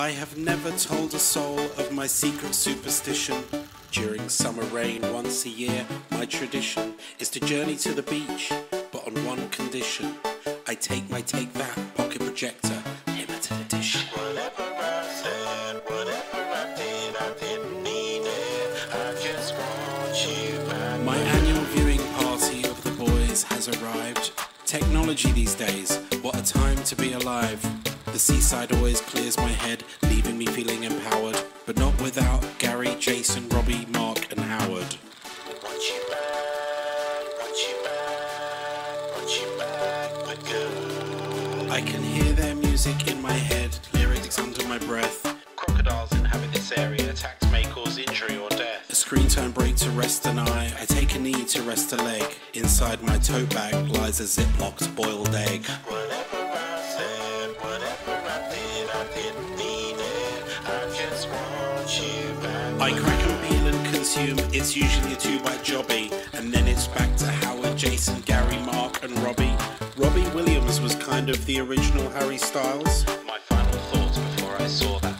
I have never told a soul of my secret superstition. During summer rain once a year, my tradition is to journey to the beach, but on one condition. I take my take that pocket projector, limited edition. Whatever I said, whatever I did, I didn't mean it. I just want you back. My annual viewing party of the boys has arrived. Technology these days, what a time to be alive. The seaside always clears my head, leaving me feeling empowered, but not without Gary, Jason, Robbie, Mark, and Howard. Want you back, want you back, want you back, but good. I can hear their music in my head, lyrics under my breath. Crocodiles inhabit this area, attacks may cause injury or death. A screen time break to rest an eye. I take a knee to rest a leg. Inside my tote bag lies a ziplocked boiled egg. I crack and peel and consume. It's usually a two-bite jobby, and then it's back to Howard, Jason, Gary, Mark, and Robbie. Robbie Williams was kind of the original Harry Styles. My final thoughts before I saw that